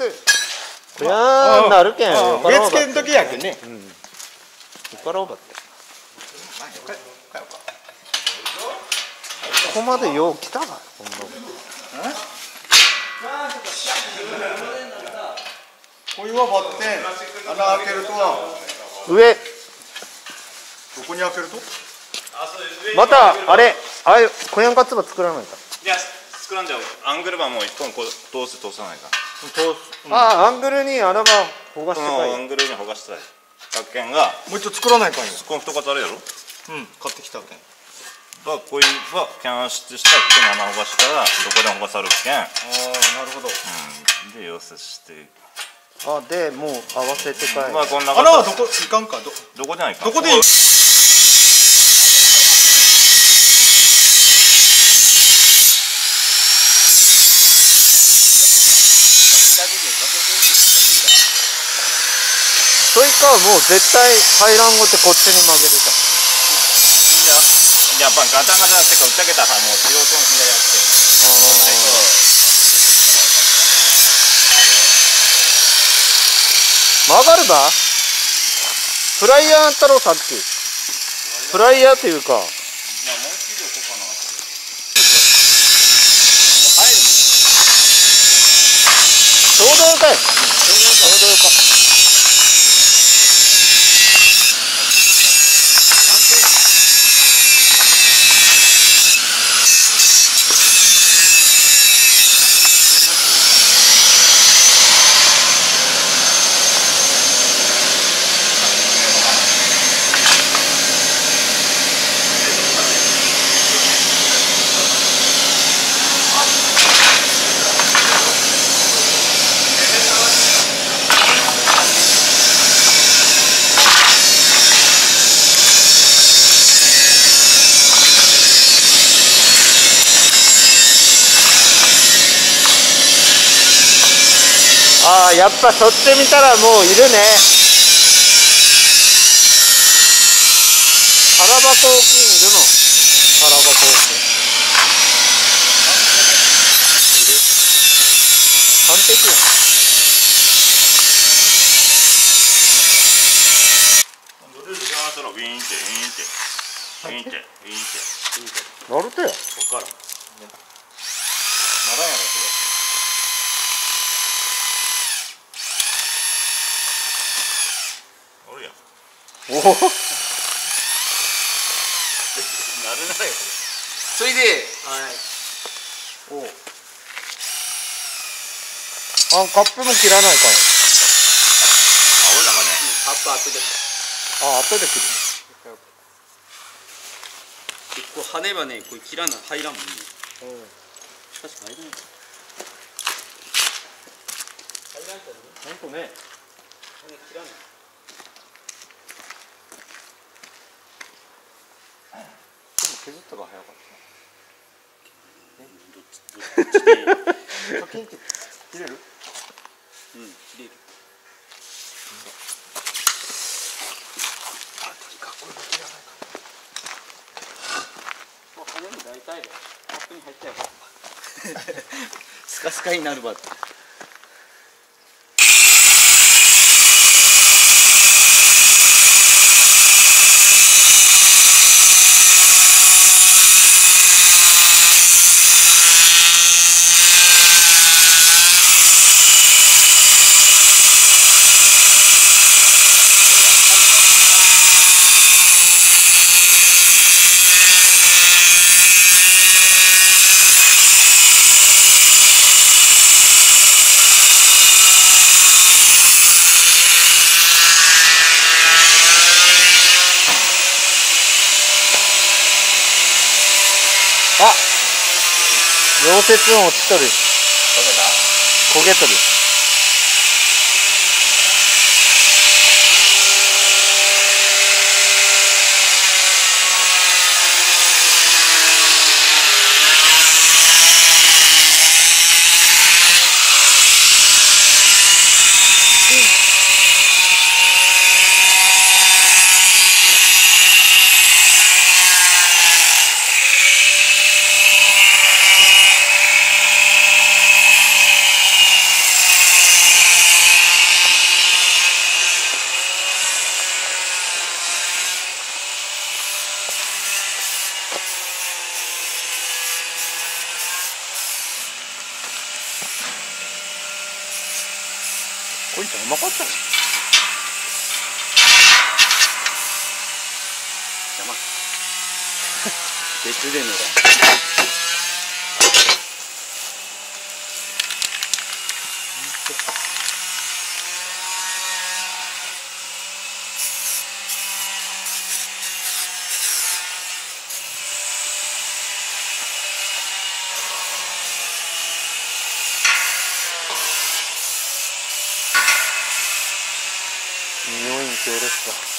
そりゃなるけん。よ植え付けの時やけんね。うん。よからおばって。ここまでよう来たかこんなお湯は割って穴開けると？上どこに開けるとまたあれ？あれ小屋んかつば作らないか。いや作らんじゃう。アングル板もう一本こう通す通さないかああアングルに穴がほがしこてかい。のアングルにほがしたい。学研がもう一度作らないかんよ。この太型あるやろ？うん買ってきたけ。んだこういうはキャンしてしたらここに穴ほがしたらどこでもほがさるけん、ああなるほど。うん、で溶接してあでもう合わせてかいまあこんな穴はどこいかんか。どどこでないか。どこでいい？そいかはもう絶対入らんごってこっちに曲げるか。やっぱガタガタしてか打ち上げたらもう仕事の左やって曲がるばフライヤーやったろさっきフライヤーっていうかいやもう一度こうかな。ちょうどよかいちょうどよかやっぱそっち見たらもういるね。空箱大きいいるの空箱大きいいる完璧やん。てウィーンってウィーンってウィーンって。ナルトや分からんならんやろおるやんおお。なるなよそれで、おあカップも切らないかいあ俺らがね。アップアップで。あ後で切る。こう跳ねばねこれ切らない入らんもんね。しかし入らない。入らんとね。ほんとね。切らないでも削ったが早かっどっちっちでいいた先に切れるうん切れるもう跳ねも大体でカップに入っちゃえばスカスカになるばあ溶接音落ちとる。焦げとるこいつうまかったね邪魔。別でのだ匂い強烈だ。